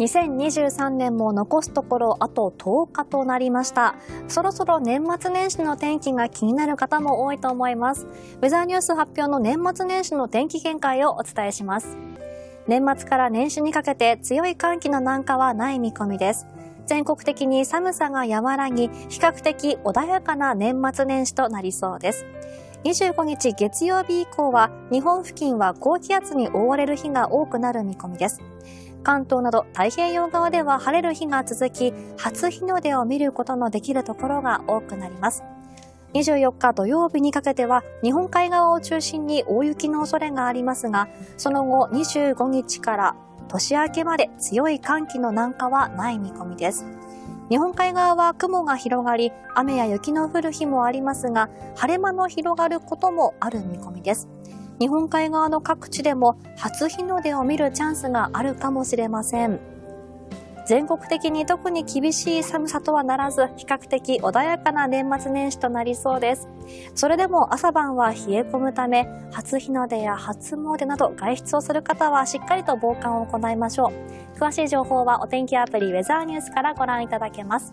2023年も残すところあと10日となりました。そろそろ年末年始の天気が気になる方も多いと思います。ウェザーニュース発表の年末年始の天気見解をお伝えします。年末から年始にかけて強い寒気の南下はない見込みです。全国的に寒さが和らぎ、比較的穏やかな年末年始となりそうです。25日月曜日以降は日本付近は高気圧に覆われる日が多くなる見込みです。関東など太平洋側では晴れる日が続き、初日の出を見ることのできるところが多くなります。24日土曜日にかけては日本海側を中心に大雪の恐れがありますが、その後25日から年明けまで強い寒気の南下はない見込みです。日本海側は雲が広がり、雨や雪の降る日もありますが、晴れ間の広がることもある見込みです。日本海側の各地でも初日の出を見るチャンスがあるかもしれません。全国的に特に厳しい寒さとはならず、比較的穏やかな年末年始となりそうです。それでも朝晩は冷え込むため、初日の出や初詣など外出をする方はしっかりと防寒を行いましょう。詳しい情報はお天気アプリウェザーニュースからご覧いただけます。